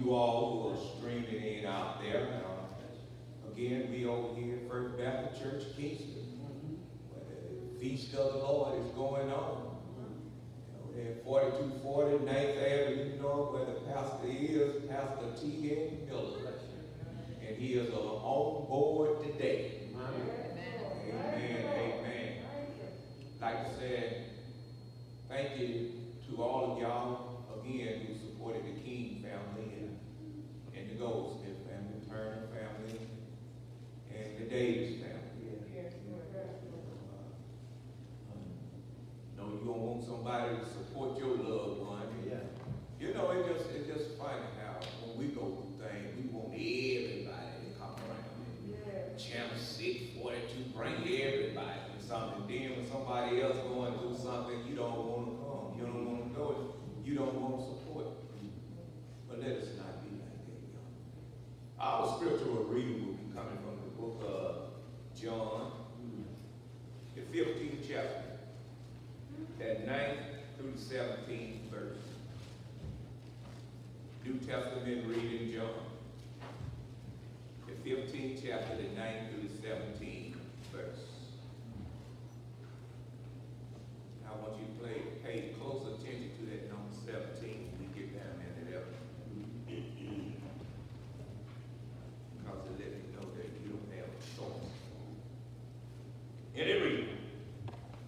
you all who are streaming in out there. Uh, again, we over here First Baptist Church, Kingston. The feast of the Lord is going on. You know, at 4240 9th Avenue North, where the pastor is, Pastor T. N. Miller. And he is on board today. Amen. Amen. Like I said, thank you to all of y'all again who supported the King family and, and the Goldsmith family, Turner family, and the Davis family. Uh, know you don't want somebody to support your loved one. Yeah, You know, it just it's just funny how when we go through things, we want everybody to come around. Channel 642, bring everybody to something. Then when somebody else going through something, you don't want to don't want support. But let us not be like that, y'all. Our spiritual reading will be coming from the book of John, the 15th chapter, that 9th through the 17th verse. New Testament reading, John the 15th chapter, the 9th through the 17th verse. I want you to play, pay close attention to that number 17 when we get down into there. Because it let me know that you don't have a choice. And it reads,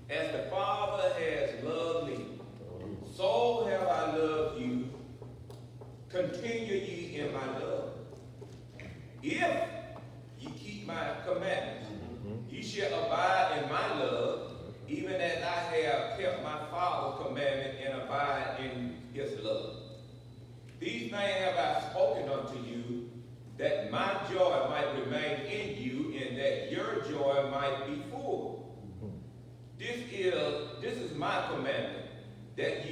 As the Father has loved me, I love you. Continue ye in my love. If ye keep my commandments, mm-hmm. ye shall abide in my love, even as I have kept my Father's commandment and abide in his love. These things have I spoken unto you, that my joy might remain in you, and that your joy might be full. Mm-hmm. This is this is my commandment, that ye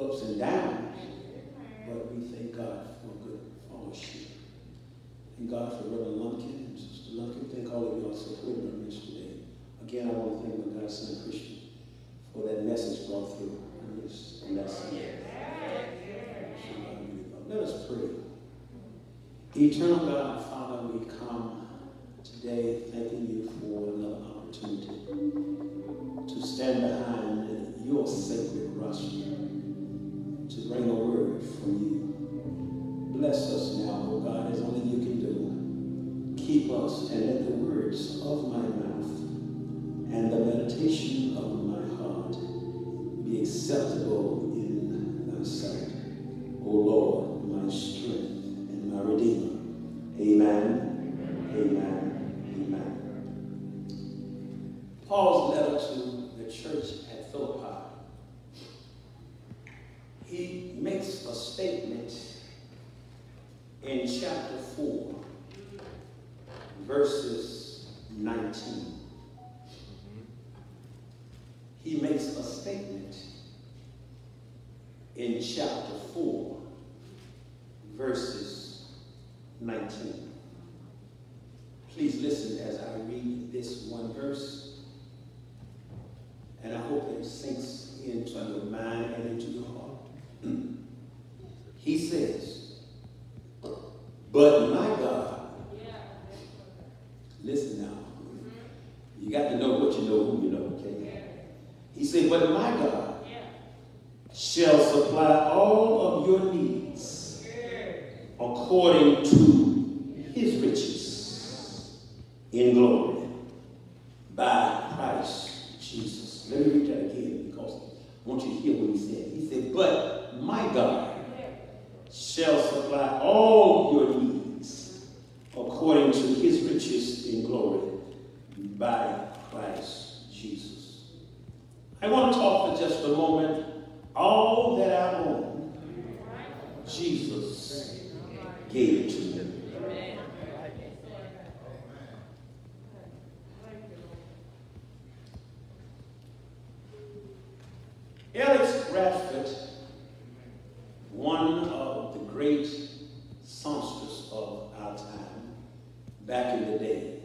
ups and downs, but we thank God for good fellowship. Thank God for Reverend Lumpkin and Sister Lumpkin. Thank all of y'all supporting our today. Again, I want to thank my godson Christian for that message brought through this lesson. Let us pray. Eternal God, Father, we come today thanking you for another opportunity to stand behind your sacred rostrum bring a word from you. Bless us now, O God, as only you can do. Keep us and let the words of my mouth and the meditation of my heart be acceptable great songsters of our time, back in the day,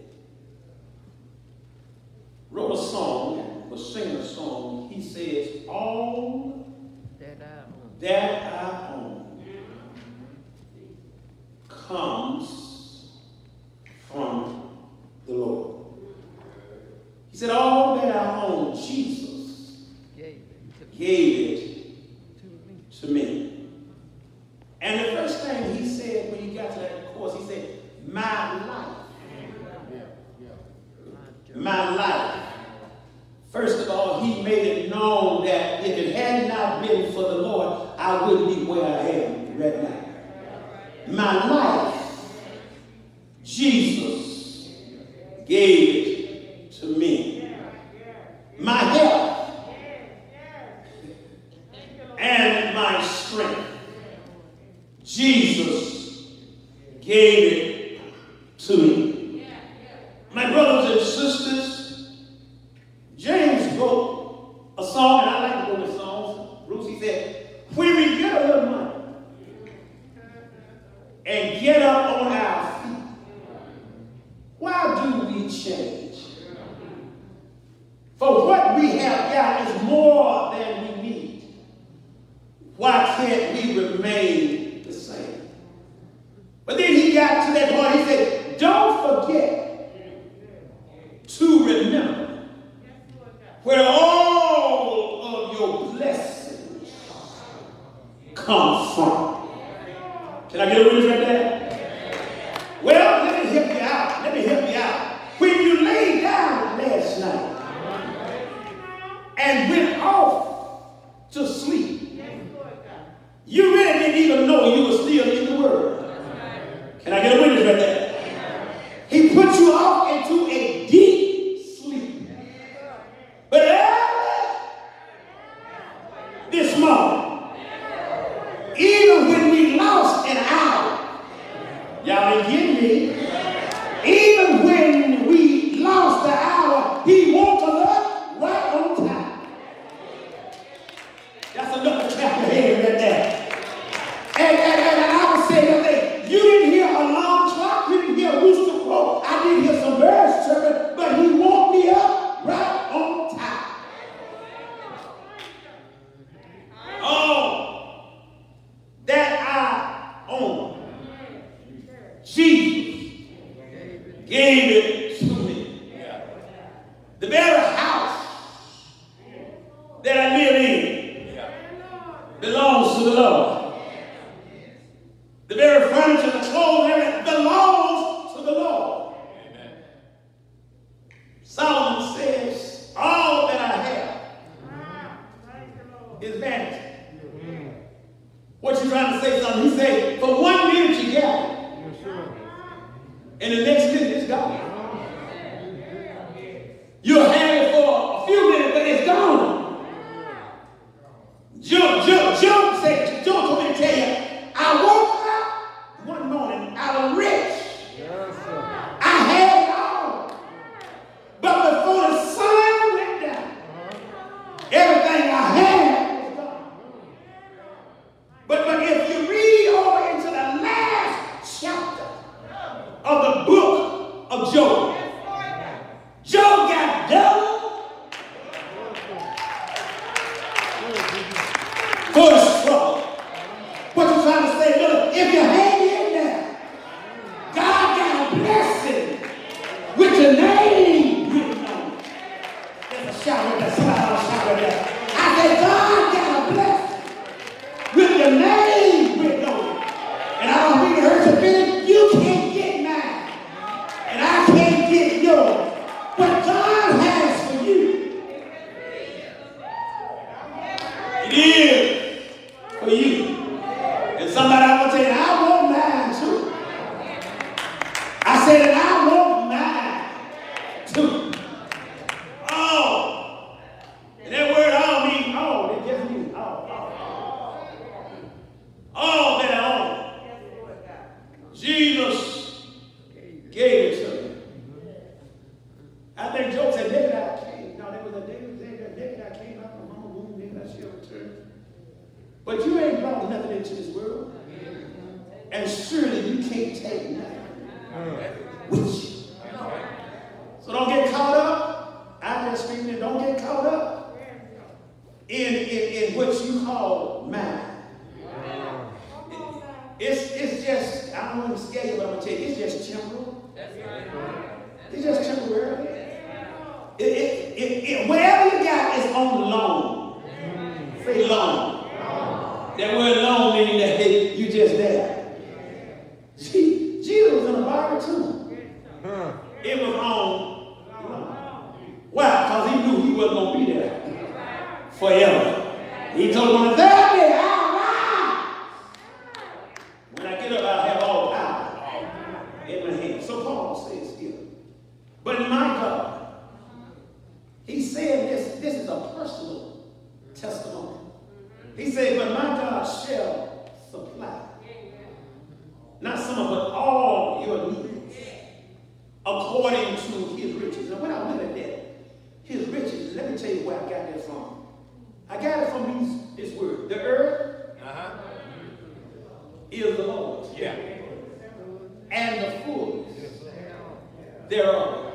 thereof.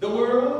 The world